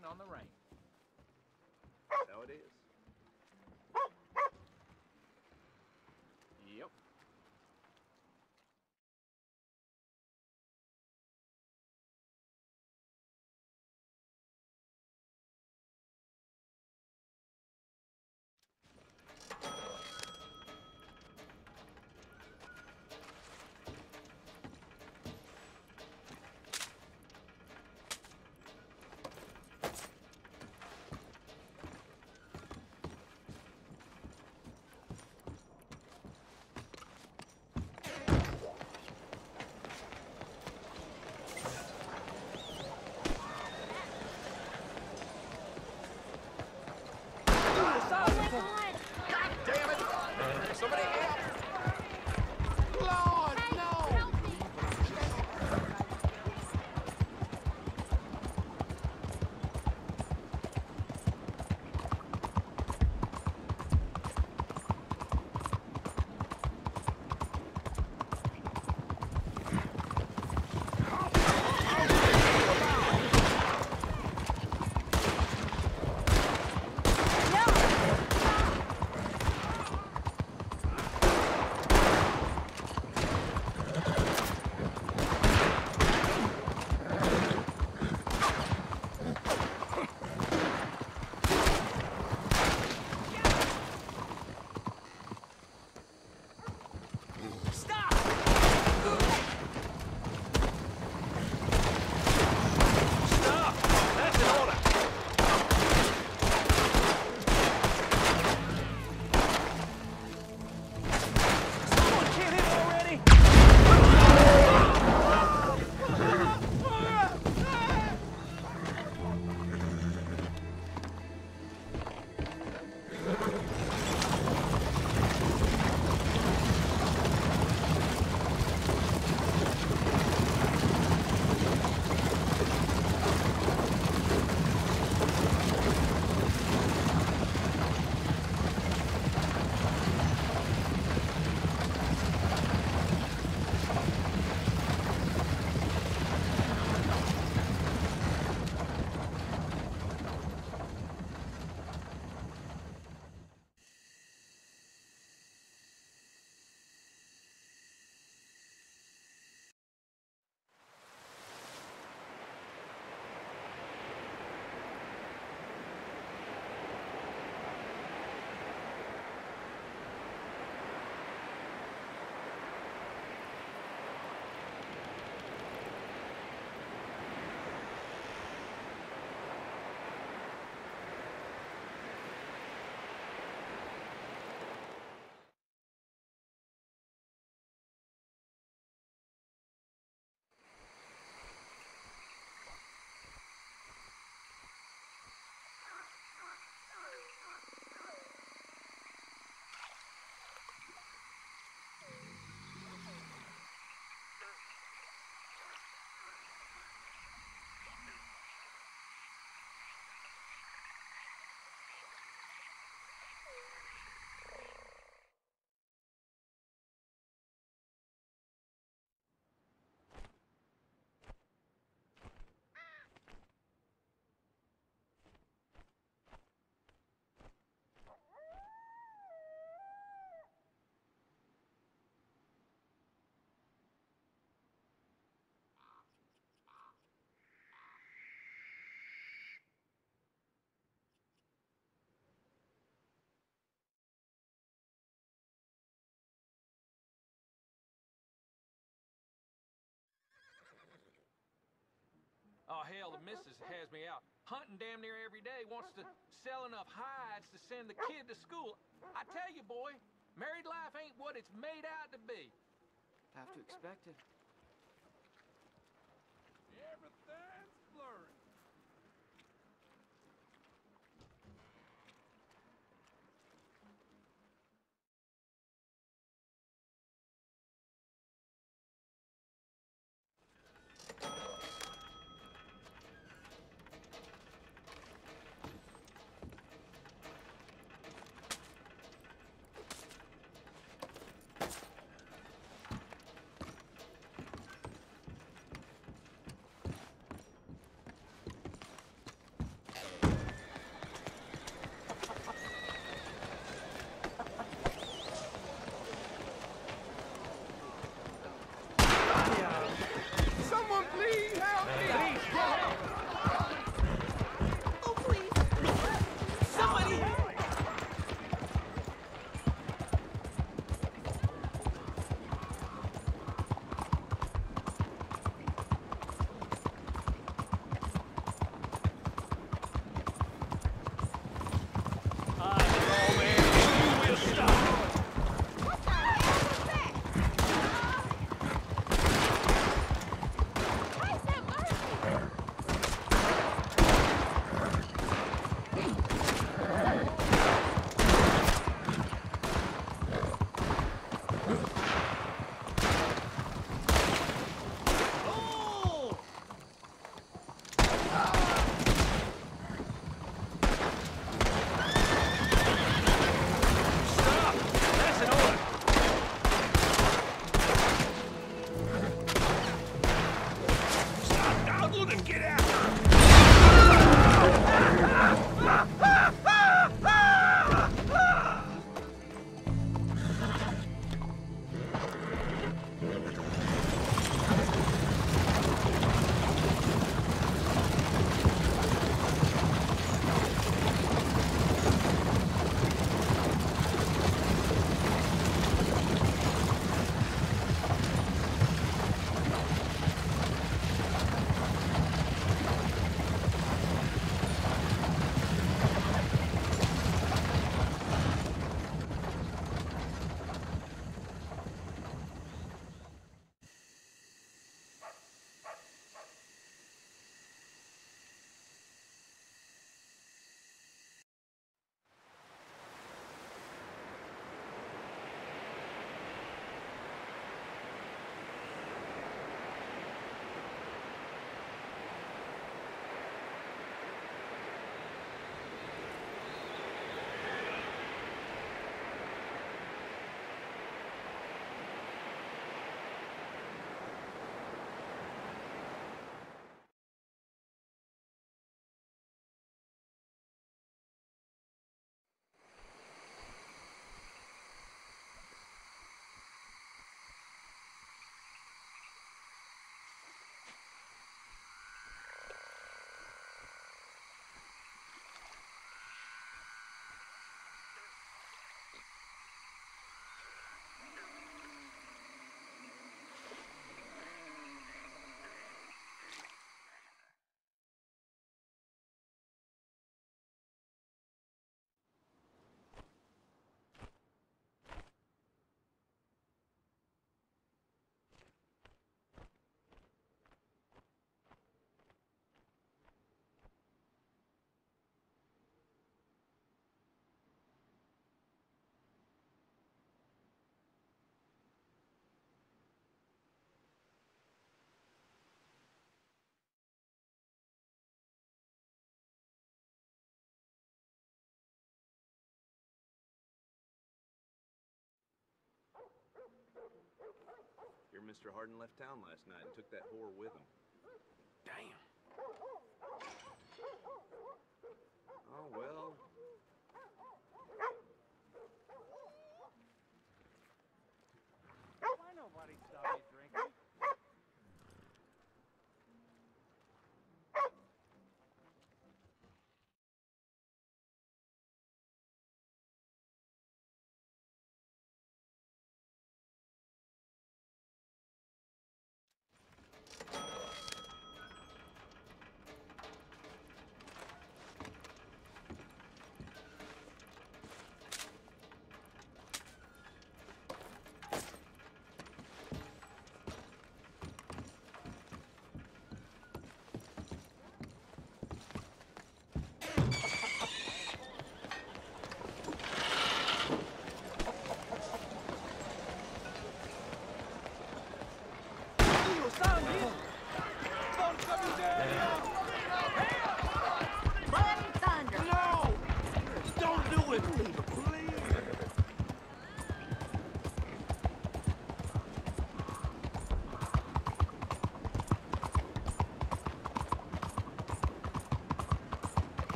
waiting on the rain. Oh, hell, the missus has me out hunting damn near every day, wants to sell enough hides to send the kid to school. I tell you, boy, married life ain't what it's made out to be. Have to expect it. Mr. Hardin left town last night and took that whore with him. Damn! Oh, well,